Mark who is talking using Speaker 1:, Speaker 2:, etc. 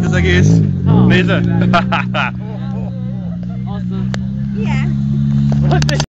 Speaker 1: itt az egész. Ha, Nézd!
Speaker 2: Igen.